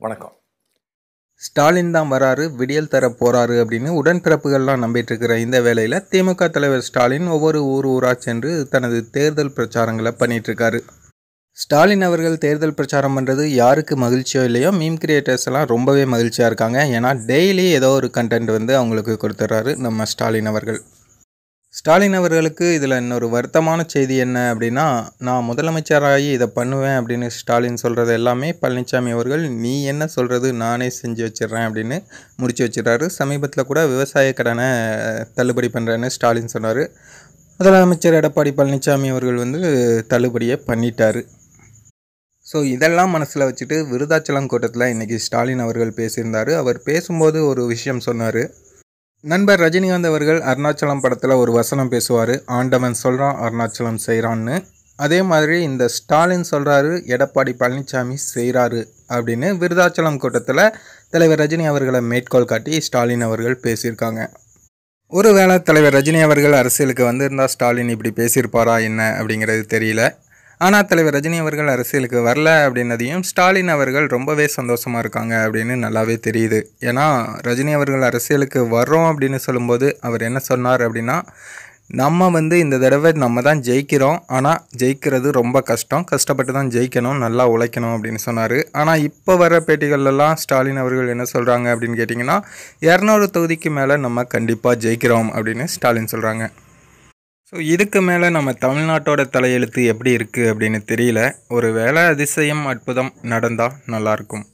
வணக்கம். ஸ்டாலின் தான் வராரு விடியல் தர போறாரு அப்படின்னு உடன்பிறப்புகள்லாம் நம்பிட்டு இருக்கிற இந்த வேளையில் திமுக தலைவர் ஸ்டாலின் ஒவ்வொரு ஊர் ஊரா சென்று தனது தேர்தல் பிரச்சாரங்களை பண்ணிட்டு இருக்காரு. ஸ்டாலின் அவர்கள் தேர்தல் பிரச்சாரம் பண்ணுறது யாருக்கு மகிழ்ச்சியோ இல்லையோ மீம் கிரியேட்டர்ஸ் எல்லாம் ரொம்பவே மகிழ்ச்சியாக இருக்காங்க. ஏன்னா டெய்லி ஏதோ ஒரு கண்டென்ட் வந்து அவங்களுக்கு கொடுத்துட்றாரு நம்ம ஸ்டாலின் அவர்கள். ஸ்டாலின் அவர்களுக்கு இதில் இன்னொரு வருத்தமான செய்தி என்ன அப்படின்னா நான் முதலமைச்சராகி இதை பண்ணுவேன் அப்படின்னு ஸ்டாலின் சொல்கிறது எல்லாமே பழனிசாமி அவர்கள் நீ என்ன சொல்கிறது நானே செஞ்சு வச்சிடுறேன் அப்படின்னு முடிச்சு வச்சிடறாரு. சமீபத்தில் கூட விவசாய கடனை தள்ளுபடி பண்ணுறேன்னு ஸ்டாலின் சொன்னார். முதலமைச்சர் எடப்பாடி பழனிசாமி அவர்கள் வந்து தள்ளுபடியை பண்ணிட்டார். ஸோ இதெல்லாம் மனசில் வச்சுட்டு விருதாச்சலம் கூட்டத்தில் இன்றைக்கி ஸ்டாலின் அவர்கள் பேசியிருந்தார். அவர் பேசும்போது ஒரு விஷயம் சொன்னார். நண்பர் ரஜினிகாந்த் அவர்கள் அருணாச்சலம் படத்தில் ஒரு வசனம் பேசுவார். ஆண்டவன் சொல்கிறான் அருணாச்சலம் செய்கிறான்னு அதே மாதிரி இந்த ஸ்டாலின் சொல்கிறாரு எடப்பாடி பழனிசாமி செய்கிறாரு அப்படின்னு விருதாச்சலம் கூட்டத்தில் தலைவர் ரஜினி அவர்களை மேற்கோள் காட்டி ஸ்டாலின் அவர்கள் பேசியிருக்காங்க. ஒருவேளை தலைவர் ரஜினி அவர்கள் அரசியலுக்கு வந்திருந்தால் ஸ்டாலின் இப்படி பேசியிருப்பாரா என்ன அப்படிங்கிறது தெரியல. ஆனால் தலைவர் ரஜினி அவர்கள் அரசியலுக்கு வரல அப்படின்னதையும் ஸ்டாலின் அவர்கள் ரொம்பவே சந்தோஷமாக இருக்காங்க அப்படின்னு நல்லாவே தெரியுது. ஏன்னா ரஜினி அவர்கள் அரசியலுக்கு வர்றோம் அப்படின்னு சொல்லும்போது அவர் என்ன சொன்னார் அப்படின்னா நம்ம வந்து இந்த தடவை நம்ம தான் ஜெயிக்கிறோம். ஆனால் ஜெயிக்கிறது ரொம்ப கஷ்டம். கஷ்டப்பட்டு தான் ஜெயிக்கணும். நல்லா உழைக்கணும். அப்படின்னு சொன்னார். ஆனால் இப்போ வர பேட்டிகள்லாம் ஸ்டாலின் அவர்கள் என்ன சொல்கிறாங்க அப்படின்னு கேட்டிங்கன்னா இரநூறு தொகுதிக்கு மேலே நம்ம கண்டிப்பாக ஜெயிக்கிறோம் அப்படின்னு ஸ்டாலின் சொல்கிறாங்க ஸோ இதுக்கு மேலே நம்ம தமிழ்நாட்டோட தலையெழுத்து எப்படி இருக்குது அப்படின்னு தெரியல. ஒரு வேலை அதிசயம் அற்புதம் நடந்தால் நல்லாயிருக்கும்